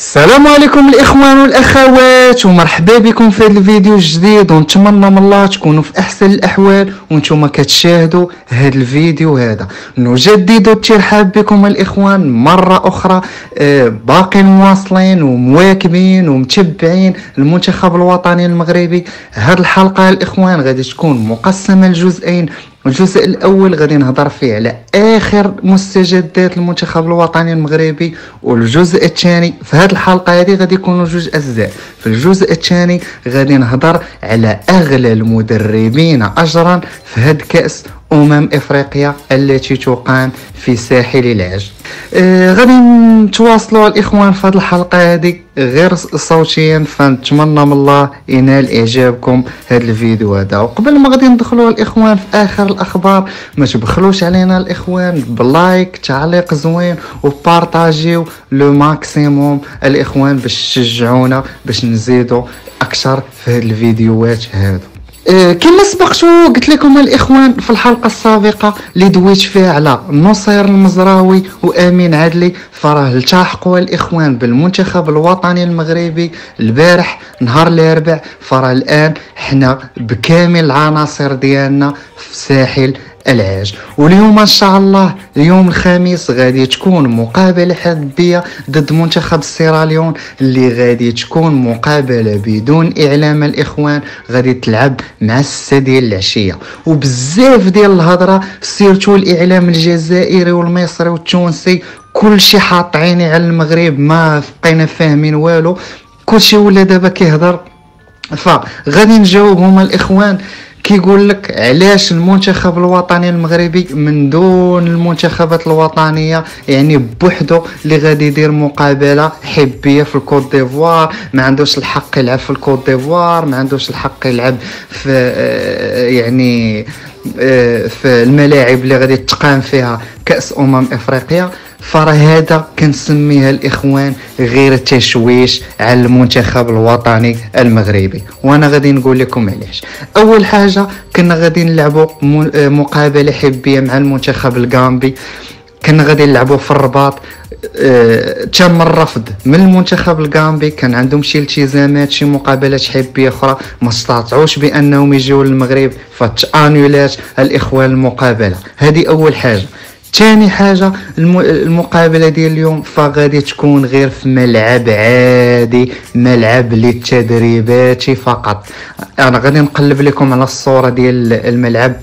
السلام عليكم الإخوان والأخوات ومرحبا بكم في هذا الفيديو الجديد. ونتمنى من الله تكونوا في أحسن الأحوال وأنتم كتشاهدوا هذا الفيديو هذا. نجدد الترحاب بكم الإخوان مرة أخرى آه، باقي مواصلين ومواكبين ومتبعين المنتخب الوطني المغربي. هذه الحلقة الإخوان غادي تكون مقسمة لجزئين. الجزء الأول غادي نهضر فيه على آخر مستجدات المنتخب الوطني المغربي والجزء الثاني في هذه الحلقة هذه غادي يكونوا جوج أجزاء. في الجزء الثاني غادي نهضر على أغلى المدربين اجرا في هذا كاس أمم إفريقيا التي تقام في ساحل العاج. آه غادي نتواصلوا الإخوان في هذه الحلقة هذه. غير صوتيا فنتمنى من الله ينال إعجابكم هذا الفيديو هذا. وقبل ما غادي ندخلوا الإخوان في آخر الأخبار ما تبخلوش علينا الإخوان ب like تعليق زوين وبارطاجيو le maximum الإخوان باش تشجعونا باش نزيدوا أكثر في هذه الفيديوهات آه، كما سبقت قلت لكم الإخوان في الحلقة السابقة اللي دويت فيها على نصير المزراوي وأمين عدلي فراه التحقوا الإخوان بالمنتخب الوطني المغربي البارح نهار الاربع فراه الآن حنا بكامل العناصر ديالنا في ساحل العاج واليوم إن شاء الله يوم الخميس غادي تكون مقابلة حديه ضد منتخب سيراليون اللي غادي تكون مقابلة بدون إعلام الإخوان غادي تلعب مع السته ديال العشية. وبزاف ديال الهضرة سيرتو الإعلام الجزائري والمصري والتونسي كلشي حاط عيني على المغرب ما بقينا فاهمين والو. كلشي ولا دابا كيهضر. فغادي نجاوبهم الإخوان. كيقول لك علاش المنتخب الوطني المغربي من دون المنتخبات الوطنية؟ يعني بوحدو اللي غادي يدير مقابلة حبية في الكوت ديفوار ما عندوش الحق يلعب في الكوت ديفوار ما عندوش الحق يلعب في آه، يعني آه، في الملاعب اللي غادي تقام فيها. كأس أمم افريقيا فراه هذا كنسميها الإخوان غير تشويش على المنتخب الوطني المغربي. وأنا غادي نقول لكم علاش. أول حاجة كنا غادي نلعبوا مقابلة حبية مع المنتخب الغامبي. كنا غادي نلعبوا في الرباط أه تم الرفض من المنتخب الغامبي. كان عندهم شي التزامات شي مقابلات حبية أخرى. ما استطاعوش بأنهم يجيو للمغرب فتانولات الإخوان المقابلة. هذه أول حاجة. ثاني حاجة المقابلة ديال اليوم فغادي تكون غير في ملعب عادي ملعب للتدريبات فقط. أنا غادي نقلب لكم على الصورة ديال الملعب.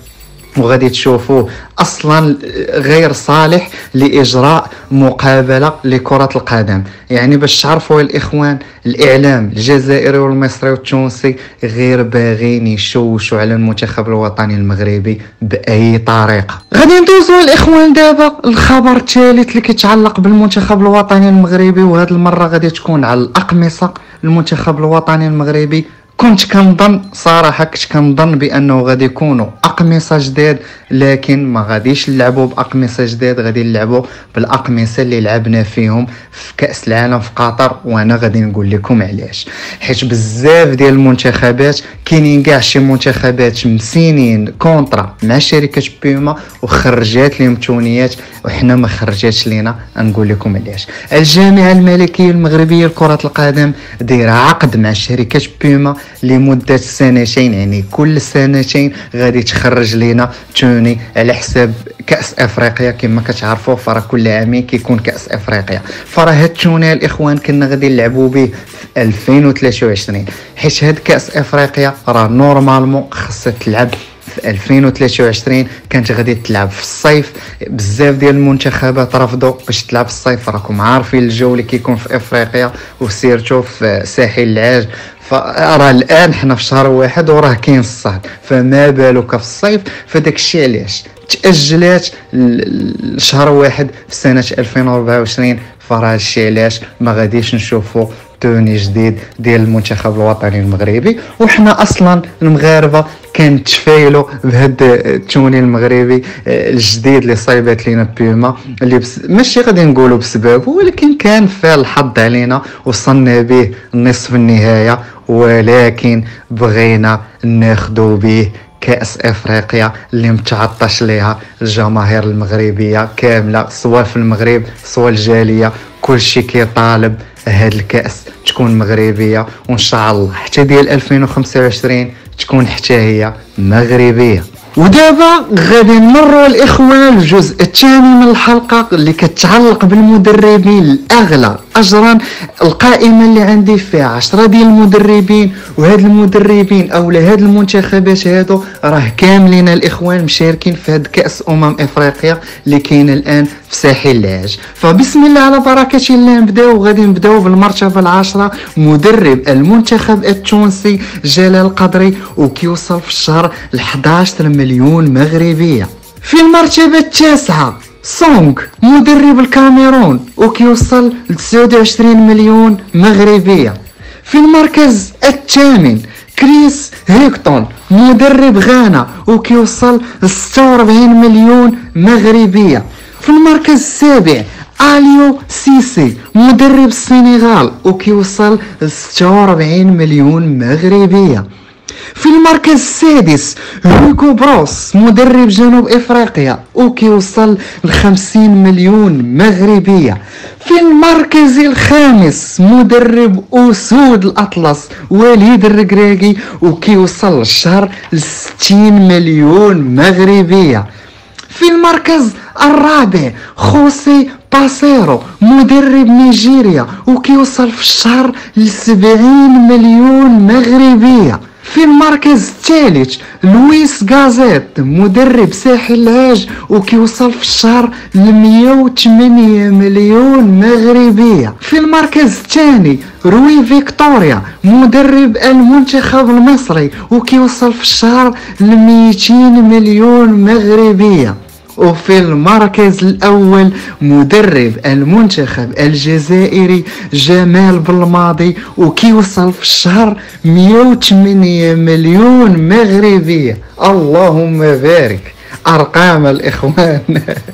وغادي تشوفوه أصلا غير صالح لإجراء مقابلة لكرة القدم. يعني باش تعرفوا الإخوان الإعلام الجزائري والمصري والتونسي غير باغيين يشوشوا على المنتخب الوطني المغربي بأي طريقة. غادي ندوزوا الإخوان دابا الخبر الثالث اللي كيتعلق بالمنتخب الوطني المغربي وهذه المرة غادي تكون على الأقمصة. المنتخب الوطني المغربي كنت كنظن صراحة كنت كنظن بأنه غادي يكونوا اقمصه جداد لكن ما غاديش نلعبوا باقمصه جداد غادي نلعبوا بالاقمصه اللي لعبنا فيهم في كأس العالم في قطر وأنا غادي نقول لكم علاش. حيت بزاف ديال المنتخبات كاينين كاع شي منتخبات مسينين كونطرا مع شركة بيوما وخرجات لهم تونيات وحنا ما خرجاتش لينا. نقول لكم علاش. الجامعة الملكية المغربية لكرة القدم دايرة عقد مع شركة بيوما لمده سنتين يعني كل سنتين غادي تخرج لينا tenue على حساب كأس أفريقيا. كما كتعرفوا فراه كل عامين كيكون كأس أفريقيا. فراه هاد ال tenue الاخوان كنا غادي نلعبوا به في 2023 حيت هاد كأس أفريقيا راه normalement خاصها تلعب في 2023 كانت غادي تلعب في الصيف. بزاف ديال المنتخبات رفضوا باش تلعب في الصيف. راكم عارفين الجو اللي كيكون في أفريقيا وسيرتو في ساحل العاج. فراه الآن حنا في شهر واحد وراه كاين الصهد. فما بالك في الصيف؟ فداك الشيء علاش؟ تأجلات لشهر واحد في سنة 2024 فراه هادشي علاش؟ ما غاديش نشوفوا توني جديد ديال المنتخب الوطني المغربي. وحنا أصلا المغاربة كنتفايلوا بهذا التوني المغربي آه، الجديد اللي صايبات لينا بيما اللي بس ماشي غادي نقولوا بسببه ولكن كان فيه الحظ علينا وصلنا به نصف النهاية ولكن بغينا ناخذوا به كأس إفريقيا اللي متعطش ليها الجماهير المغربية كاملة سواء في المغرب سواء الجالية كل شي كيطالب هاد الكأس تكون مغربية وإن شاء الله. حتى ديال 2025 تكون حتى هي مغربية. ودابا غادي نمروا الإخوان الجزء الثاني من الحلقة اللي كتعلق بالمدربين الأغلى. اجرا القائمة اللي عندي فيها 10 ديال المدربين وهاد المدربين أو هاد المنتخبات هادو راه كاملين الإخوان مشاركين في هاد كأس أمم إفريقيا اللي كاين الآن في ساحل العاج. فبسم الله على بركة الله نبداو غادي نبداو بالمرتبة العاشرة. مدرب المنتخب التونسي جلال القدري وكيوصل في الشهر ل 11 مليون مغربية. في المرتبة التاسعة سونغ مدرب الكاميرون. وكيوصل ل 29 مليون مغربية. في المركز الثامن كريس هيكتون مدرب غانا. وكيوصل ل 46 مليون مغربية. في المركز السابع آليو سيسي مدرب السنغال. وكيوصل ل 46 مليون مغربية. في المركز السادس هوكو بروس مدرب جنوب إفريقيا وكيوصل ل 50 مليون مغربية. في المركز الخامس مدرب أسود الأطلس وليد الركراكي وكيوصل الشهر ل 60 مليون مغربية. في المركز الرابع خوسي باسيرو مدرب نيجيريا وكيوصل في الشهر ل 70 مليون مغربية. في المركز الثالث لويس غازيت مدرب ساحل العاج وكيوصل في الشهر ل 108 مليون مغربية في المركز الثاني روي فيكتوريا مدرب المنتخب المصري وكيوصل في الشهر ل 200 مليون مغربية وفي المركز الأول مدرب المنتخب الجزائري جمال بالماضي وكيوصل في الشهر 108 مليون مغربية اللهم بارك. أرقام الإخوان.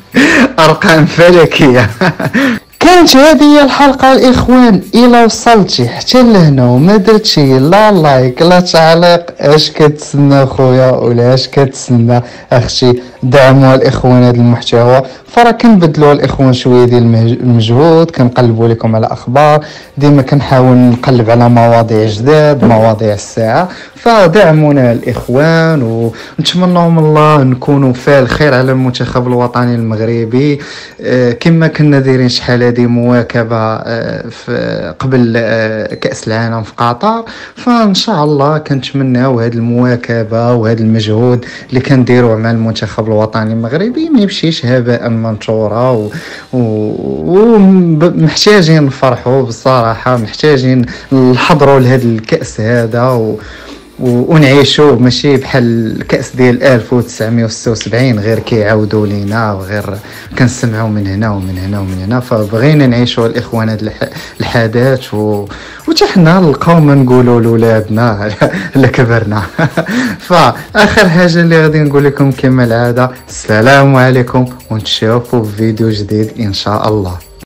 أرقام فلكية. كانت هذه هي الحلقة الإخوان إلا وصلتي. حتى لهنا وما درتي لا لايك لا تعليق. اش كتسنى خويا ولا اش كتسنى أختي؟ دعموا الإخوان هذا المحتوى. فراه كنبدلوا الإخوان شوية ديال المجهود كنقلبوا لكم على أخبار ديما كنحاول نقلب على مواضيع جداد مواضيع الساعة. فدعمونا الإخوان ونتمنى من الله نكونوا فال خير على المنتخب الوطني المغربي. آه، كما كنا دايرين شحال هذه مواكبة آه، في قبل آه، كأس العالم في قطر. فإن شاء الله كنتمناو هذه المواكبة وهذا المجهود اللي كنديروه مع المنتخب الوطني المغربي ما يمشيش هباء منثورة ومحتاجين نفرحوا بصراحة محتاجين نحضروا لهذا الكأس هذا و ونعيشوا ماشي بحال الكاس ديال 1976 غير كيعاودوا لينا وغير كنسمعوا من هنا ومن هنا ومن هنا. فبغينا نعيشوا الاخوان هاد الحدث و... وحتى حنا القوم نقولوا لولادنا اللي كبرنا. فآخر حاجة اللي غادي نقول لكم كما العادة السلام عليكم ونتشوفوا في فيديو جديد إن شاء الله.